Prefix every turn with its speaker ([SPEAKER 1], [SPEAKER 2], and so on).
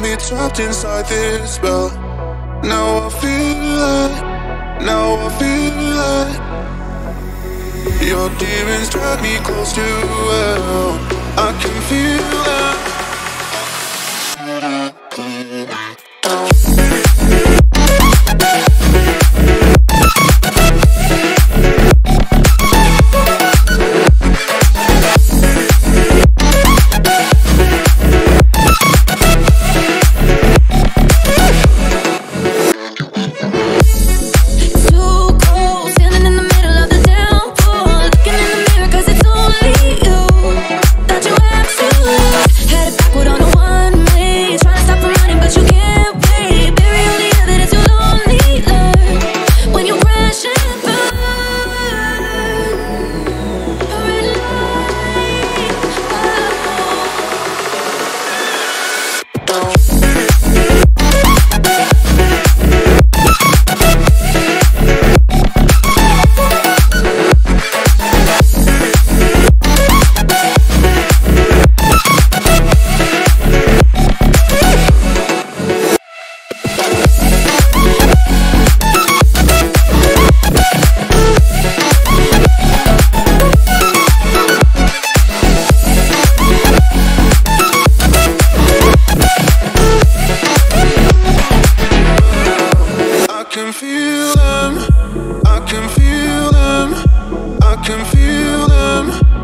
[SPEAKER 1] trapped inside this spell. Now I feel it, now I feel it. Your demons drag me close to hell. I can feel them. I can feel them. I can feel them.